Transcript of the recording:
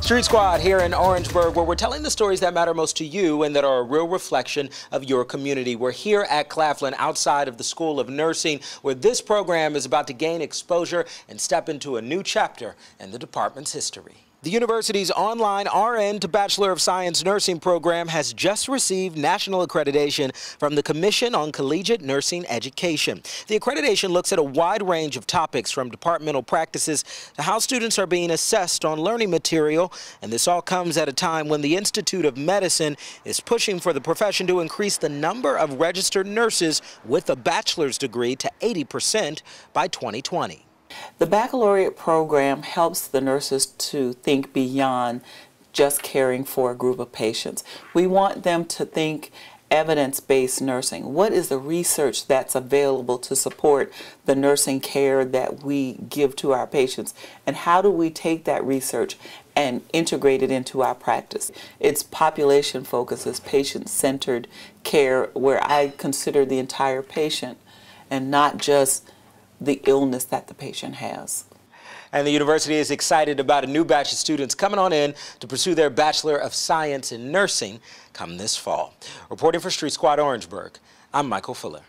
Street Squad here in Orangeburg, where we're telling the stories that matter most to you and that are a real reflection of your community. We're here at Claflin, outside of the School of Nursing, where this program is about to gain exposure and step into a new chapter in the department's history. The university's online RN to Bachelor of Science nursing program has just received national accreditation from the Commission on Collegiate Nursing Education. The accreditation looks at a wide range of topics from departmental practices to how students are being assessed on learning material, and this all comes at a time when the Institute of Medicine is pushing for the profession to increase the number of registered nurses with a bachelor's degree to 80% by 2020. The baccalaureate program helps the nurses to think beyond just caring for a group of patients. We want them to think evidence-based nursing. What is the research that's available to support the nursing care that we give to our patients? And how do we take that research and integrate it into our practice? It's population focused, patient-centered care where I consider the entire patient and not just the illness that the patient has. And the university is excited about a new batch of students coming on in to pursue their Bachelor of Science in Nursing come this fall. Reporting for Street Squad Orangeburg, I'm Michael Fuller.